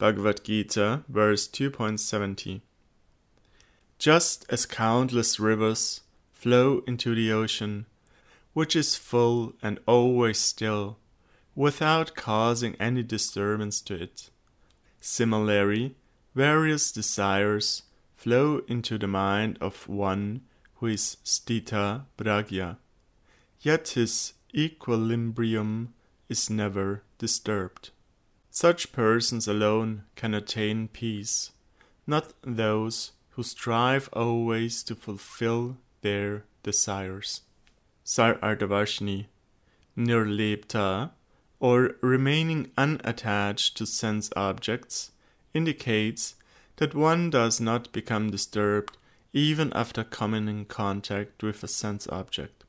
Bhagavad Gita, verse 2.70. Just as countless rivers flow into the ocean, which is full and always still, without causing any disturbance to it. Similarly, various desires flow into the mind of one who is sthita prajna, yet his equilibrium is never disturbed. Such persons alone can attain peace, not those who strive always to fulfill their desires. Sararthavarshini, nirlipta, or remaining unattached to sense objects, indicates that one does not become disturbed even after coming in contact with a sense object.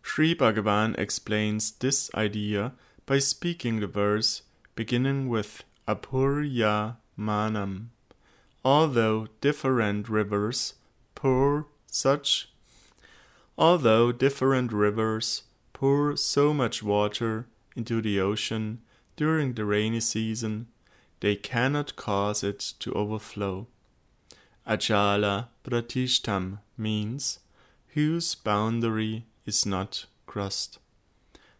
Sri Bhagavan explains this idea by speaking the verse beginning with Apurya Manam. Although different rivers pour such although different rivers pour so much water into the ocean during the rainy season, they cannot cause it to overflow. Achala Pratishtam means whose boundary is not crossed.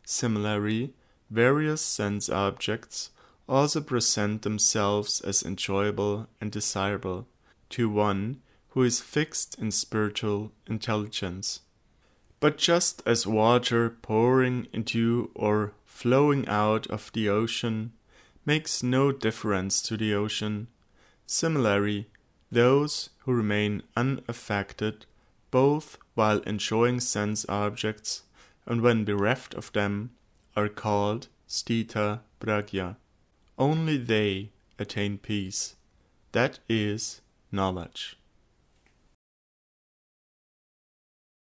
Similarly, various sense objects also present themselves as enjoyable and desirable to one who is fixed in spiritual intelligence. But just as water pouring into or flowing out of the ocean makes no difference to the ocean, similarly, those who remain unaffected both while enjoying sense objects and when bereft of them are called sthita prajna. Only they attain peace. That is knowledge.